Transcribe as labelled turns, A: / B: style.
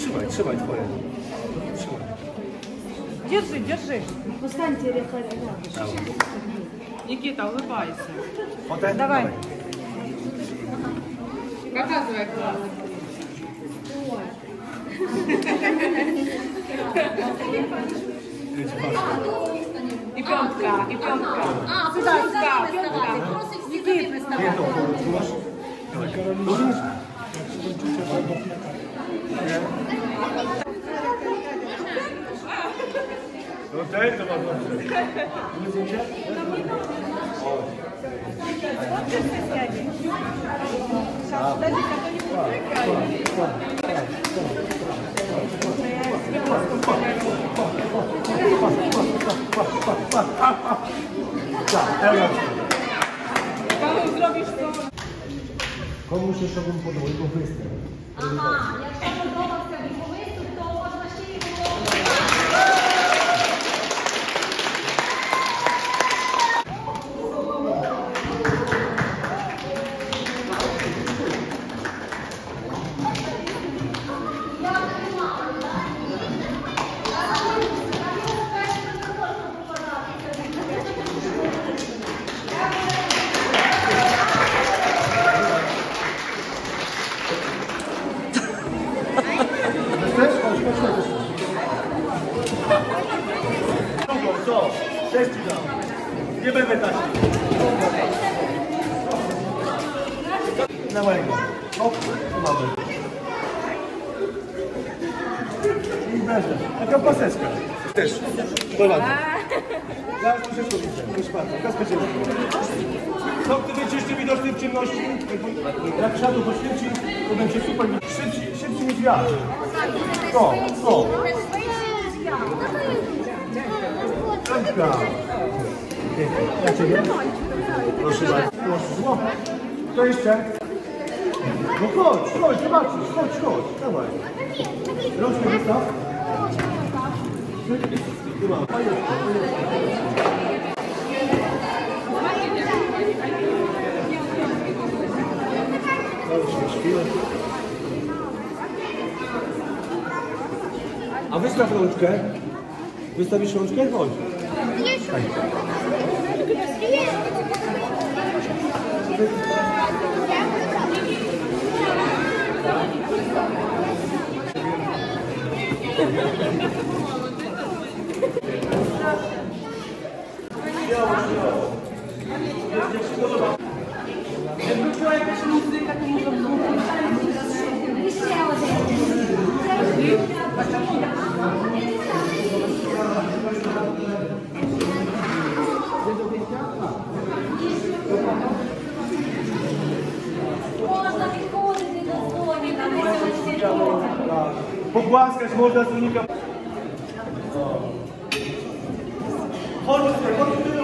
A: Trzymaj, trzymaj twoje. Trzymaj.
B: Держи, держи.
C: Встаньте рядом.
B: Никита, улыбайся.
A: Potem?
B: Давай. Показывай класс. И пятка, и пятка.
C: А,
B: Сюда, сюда, пятка.
C: Никита.
A: Nie, Não tem, Tá, é o
B: nosso. Vamos, drogas,
A: komuś jeszcze bym podwójną występ. Aha, jak to co? Cześć ci dam. Nie będę taśnił. Na mojego. Hop, mamy. I będę. Taka paseczka. Też. Poladnie. Ja już wszystko widzę. Proszę bardzo. Kaska cię. Co ty będziesz widoczny w ciemności? Jak światło poświeci, to będzie super. Szybciej, szybciej niż ja. To, to. Piątka. Ja ciebie. Proszę bardzo. Kto jeszcze? No chodź, chodź, zobaczysz. Chodź, chodź. Dawaj. Rączkę wystaw. A wystaw rączkę. Wystawisz rączkę? Chodź.
C: Yo, yo.
A: Pogłaskać można słonika. Chodź chodź tutaj.